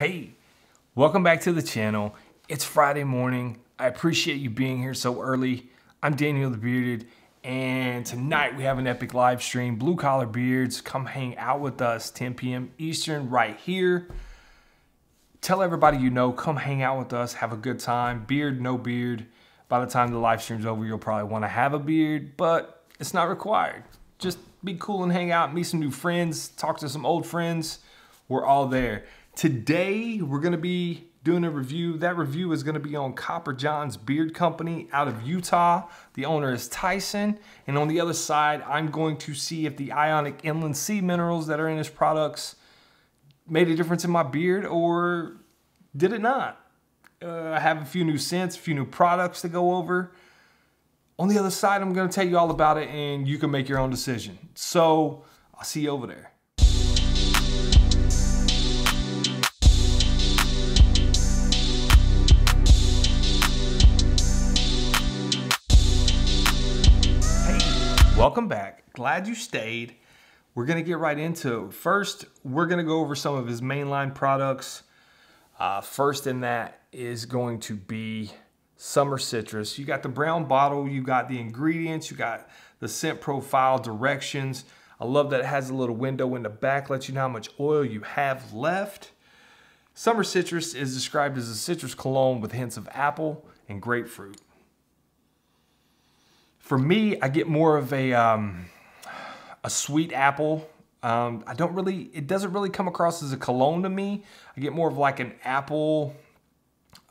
Hey, welcome back to the channel. It's Friday morning. I appreciate you being here so early. I'm Daniel the Bearded, and tonight we have an epic live stream. Blue Collar Beards, come hang out with us 10 p.m. Eastern right here. Tell everybody you know, come hang out with us, have a good time. Beard, no beard. By the time the live stream's over, you'll probably want to have a beard, but it's not required. Just be cool and hang out, meet some new friends, talk to some old friends. We're all there. Today, we're gonna be doing a review. That review is gonna be on Copper John's Beard Company out of Utah. The owner is Tyson. And on the other side, I'm going to see if the ionic inland sea minerals that are in his products made a difference in my beard or did it not? Uh, I have a few new scents, a few new products to go over. On the other side, I'm gonna tell you all about it and you can make your own decision. So I'll see you over there. Welcome back. Glad you stayed. We're going to get right into it. First, we're going to go over some of his mainline products. Uh, first in that is going to be Summer Citrus. You got the brown bottle, you got the ingredients, you got the scent profile directions. I love that it has a little window in the back, lets you know how much oil you have left. Summer Citrus is described as a citrus cologne with hints of apple and grapefruit. For me, I get more of a, um, a sweet apple. Um, I don't really, it doesn't really come across as a cologne to me. I get more of like an apple,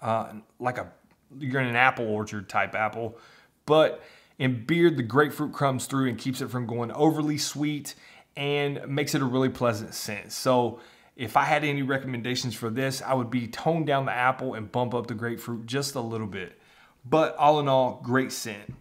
uh, like a, you're in an apple orchard type apple. But in beard, the grapefruit comes through and keeps it from going overly sweet and makes it a really pleasant scent. So if I had any recommendations for this, I would be tone down the apple and bump up the grapefruit just a little bit. But all in all, great scent.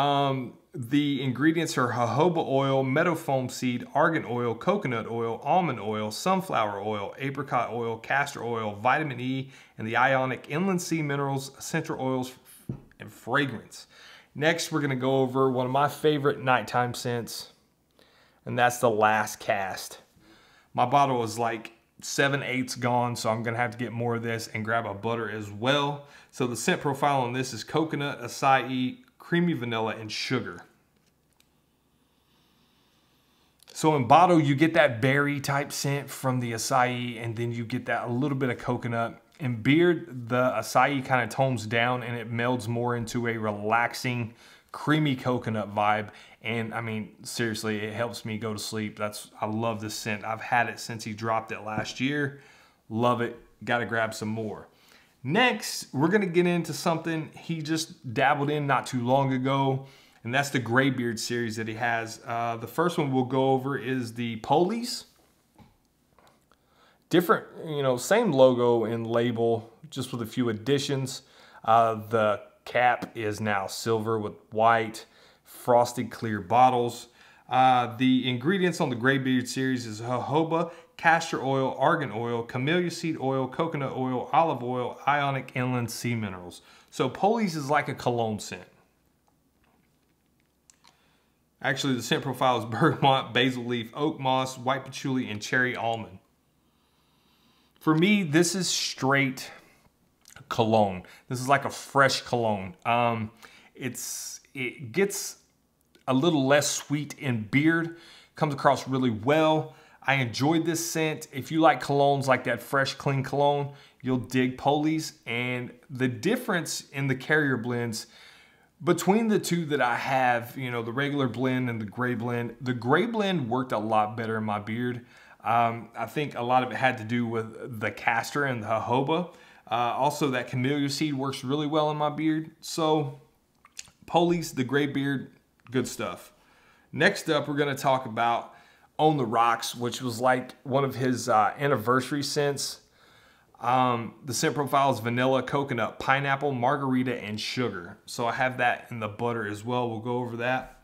Um, the ingredients are jojoba oil, meadow foam seed, argan oil, coconut oil, almond oil, sunflower oil, apricot oil, castor oil, vitamin E, and the ionic inland sea minerals, essential oils, and fragrance. Next, we're gonna go over one of my favorite nighttime scents, and that's the last cast. My bottle is like seven eighths gone, so I'm gonna have to get more of this and grab a butter as well. So the scent profile on this is coconut, acai, creamy vanilla, and sugar. So in bottle, you get that berry type scent from the acai, and then you get that a little bit of coconut. In beard, the acai kind of tones down and it melds more into a relaxing, creamy coconut vibe. And I mean, seriously, it helps me go to sleep. That's I love this scent. I've had it since he dropped it last year. Love it. Got to grab some more. Next, we're gonna get into something he just dabbled in not too long ago, and that's the Graybeard series that he has. Uh, the first one we'll go over is the Polies. Different, you know, same logo and label, just with a few additions. Uh, the cap is now silver with white, frosted clear bottles. Uh, the ingredients on the Graybeard series is jojoba, castor oil, argan oil, camellia seed oil, coconut oil, olive oil, ionic inland sea minerals. So Polies is like a cologne scent. Actually, the scent profile is bergamot, basil leaf, oak moss, white patchouli, and cherry almond. For me, this is straight cologne. This is like a fresh cologne. Um, it's It gets a little less sweet in beard, comes across really well. I enjoyed this scent. If you like colognes like that fresh, clean cologne, you'll dig Polies. And the difference in the carrier blends between the two that I have, you know, the regular blend and the gray blend, the gray blend worked a lot better in my beard. Um, I think a lot of it had to do with the castor and the jojoba. Uh, also, that camellia seed works really well in my beard. So, Polies, the gray beard, good stuff. Next up, we're going to talk about on the Rocks, which was like one of his uh, anniversary scents. Um, the scent profile is vanilla, coconut, pineapple, margarita, and sugar. So I have that in the butter as well. We'll go over that.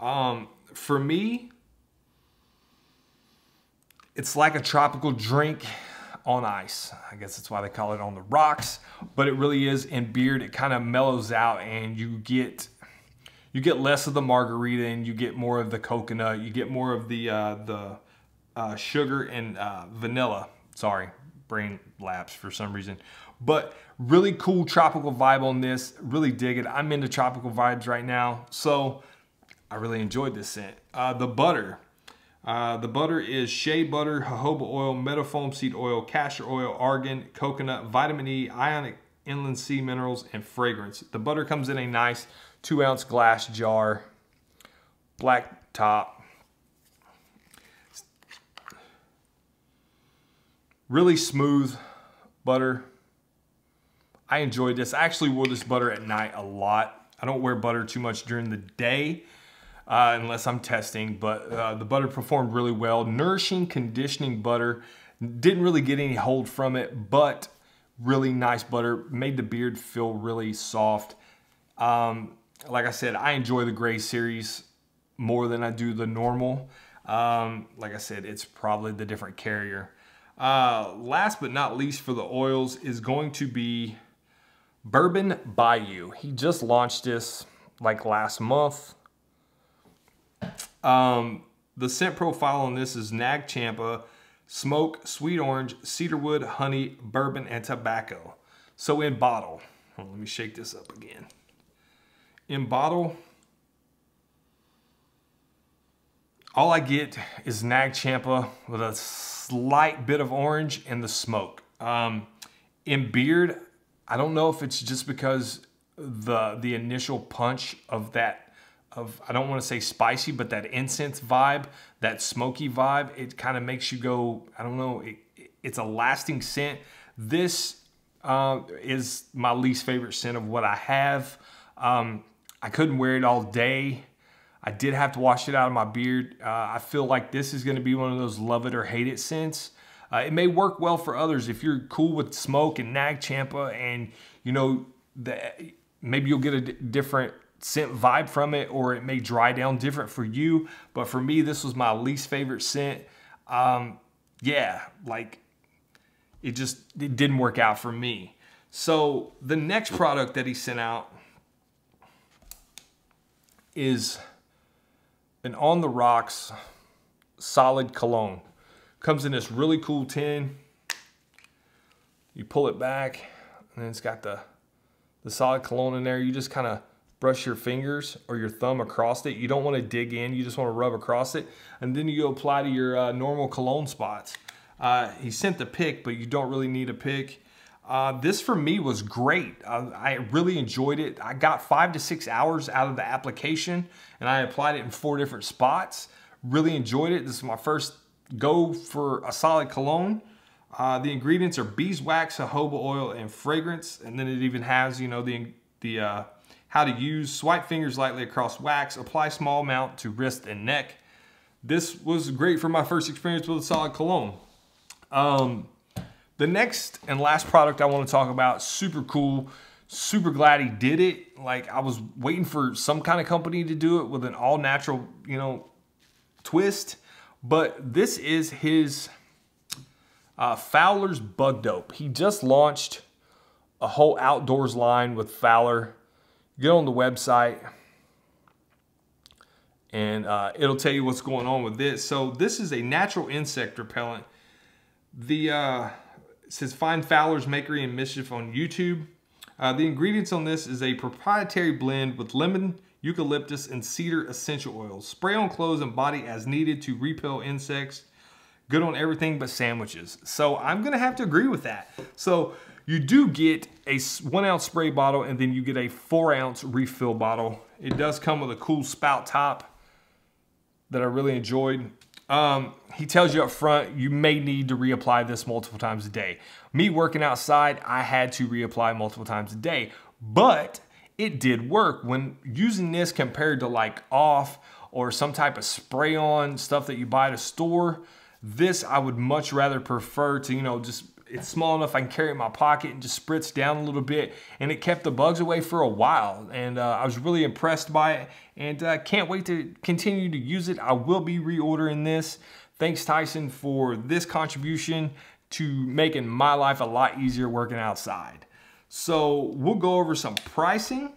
Um, for me, it's like a tropical drink on ice. I guess that's why they call it on the rocks. But it really is in beard. It kind of mellows out and you get you get less of the margarita and you get more of the coconut. You get more of the uh, the uh, sugar and uh, vanilla Sorry, brain lapse for some reason. But really cool tropical vibe on this. Really dig it. I'm into tropical vibes right now. So I really enjoyed this scent. Uh, the butter. Uh, the butter is shea butter, jojoba oil, meadowfoam seed oil, castor oil, argan, coconut, vitamin E, ionic inland sea minerals, and fragrance. The butter comes in a nice two ounce glass jar, black top. Really smooth butter. I enjoyed this. I actually wore this butter at night a lot. I don't wear butter too much during the day uh, unless I'm testing, but uh, the butter performed really well. Nourishing, conditioning butter. Didn't really get any hold from it, but really nice butter. Made the beard feel really soft. Um, like I said, I enjoy the gray series more than I do the normal. Um, like I said, it's probably the different carrier. Uh, last but not least for the oils is going to be Bourbon Bayou. He just launched this like last month. Um, the scent profile on this is Nag Champa, smoke, sweet orange, cedarwood, honey, bourbon, and tobacco. So in bottle, let me shake this up again. In bottle, all I get is Nag Champa with a slight bit of orange and the smoke. Um, in beard, I don't know if it's just because the the initial punch of that of I don't want to say spicy, but that incense vibe, that smoky vibe, it kind of makes you go. I don't know. It, it's a lasting scent. This uh, is my least favorite scent of what I have. Um, I couldn't wear it all day. I did have to wash it out of my beard. Uh, I feel like this is going to be one of those love it or hate it scents. Uh, it may work well for others if you're cool with smoke and Nag Champa, and you know that maybe you'll get a different scent vibe from it, or it may dry down different for you. But for me, this was my least favorite scent. Um, yeah, like it just it didn't work out for me. So the next product that he sent out is an on the rocks solid cologne. Comes in this really cool tin. You pull it back and then it's got the, the solid cologne in there. You just kind of brush your fingers or your thumb across it. You don't want to dig in. You just want to rub across it. And then you apply to your uh, normal cologne spots. Uh, he sent the pick, but you don't really need a pick. Uh, this for me was great. Uh, I really enjoyed it. I got five to six hours out of the application and I applied it in four different spots. Really enjoyed it. This is my first go for a solid cologne. Uh, the ingredients are beeswax, jojoba oil, and fragrance. And then it even has, you know, the, the uh, how to use. Swipe fingers lightly across wax. Apply small amount to wrist and neck. This was great for my first experience with a solid cologne. Um, the next and last product I want to talk about, super cool, super glad he did it. Like I was waiting for some kind of company to do it with an all natural, you know, twist. But this is his uh, Fowler's Bug Dope. He just launched a whole outdoors line with Fowler. Get on the website and uh, it'll tell you what's going on with this. So this is a natural insect repellent. The uh, says find Fowler's Makery and Mischief on YouTube. Uh, the ingredients on this is a proprietary blend with lemon, eucalyptus, and cedar essential oils. Spray on clothes and body as needed to repel insects. Good on everything but sandwiches. So I'm gonna have to agree with that. So you do get a one ounce spray bottle and then you get a four ounce refill bottle. It does come with a cool spout top that I really enjoyed. Um, he tells you up front, you may need to reapply this multiple times a day. Me working outside, I had to reapply multiple times a day, but it did work when using this compared to like off or some type of spray on stuff that you buy at a store. This I would much rather prefer to, you know, just it's small enough I can carry it in my pocket and just spritz down a little bit. And it kept the bugs away for a while. And uh, I was really impressed by it and uh, can't wait to continue to use it. I will be reordering this. Thanks Tyson for this contribution to making my life a lot easier working outside. So we'll go over some pricing.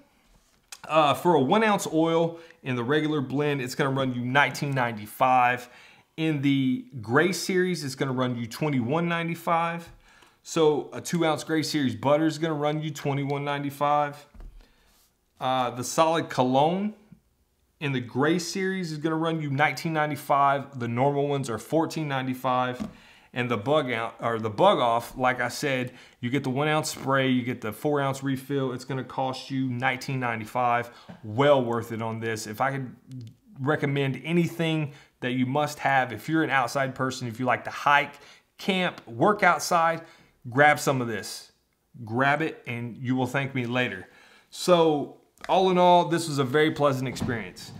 Uh, for a one ounce oil in the regular blend, it's gonna run you $19.95. In the gray series, it's gonna run you $21.95. So a two ounce gray series butter is gonna run you $21.95. Uh, the solid cologne in the gray series is gonna run you $19.95. The normal ones are $14.95 and the bug out or the bug off, like I said, you get the one ounce spray, you get the four ounce refill. It's gonna cost you $19.95. Well worth it on this. If I could recommend anything that you must have, if you're an outside person, if you like to hike, camp, work outside, grab some of this. Grab it and you will thank me later. So all in all, this was a very pleasant experience.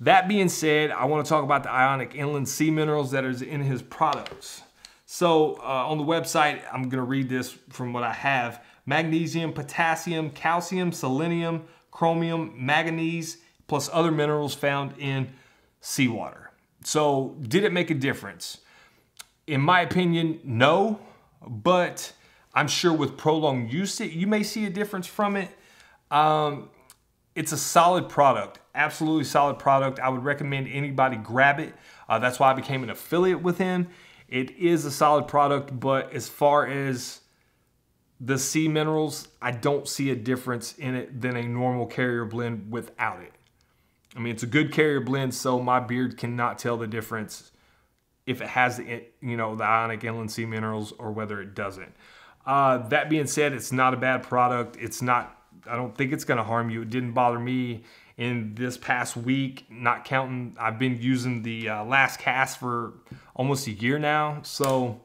That being said, I want to talk about the ionic inland sea minerals that is in his products. So uh, on the website, I'm going to read this from what I have. Magnesium, potassium, calcium, selenium, chromium, manganese, plus other minerals found in seawater. So did it make a difference? In my opinion, no, but I'm sure with prolonged use, you may see a difference from it. Um, it's a solid product, absolutely solid product. I would recommend anybody grab it. Uh, that's why I became an affiliate with him. It is a solid product, but as far as the sea minerals, I don't see a difference in it than a normal carrier blend without it. I mean, it's a good carrier blend, so my beard cannot tell the difference if it has the, you know, the ionic inland sea minerals or whether it doesn't. Uh, that being said, it's not a bad product. It's not, I don't think it's going to harm you. It didn't bother me in this past week, not counting, I've been using the uh, last cast for almost a year now. So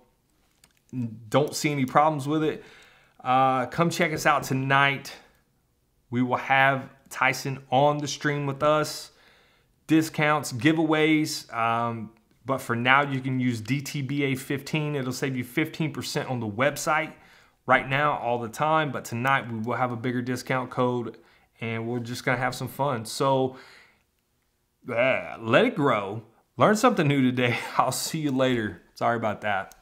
don't see any problems with it. Uh, come check us out tonight. We will have Tyson on the stream with us. Discounts, giveaways. Um, but for now, you can use DTBA15. It'll save you 15% on the website right now, all the time. But tonight, we will have a bigger discount code and we're just gonna have some fun. So let it grow. Learn something new today. I'll see you later. Sorry about that.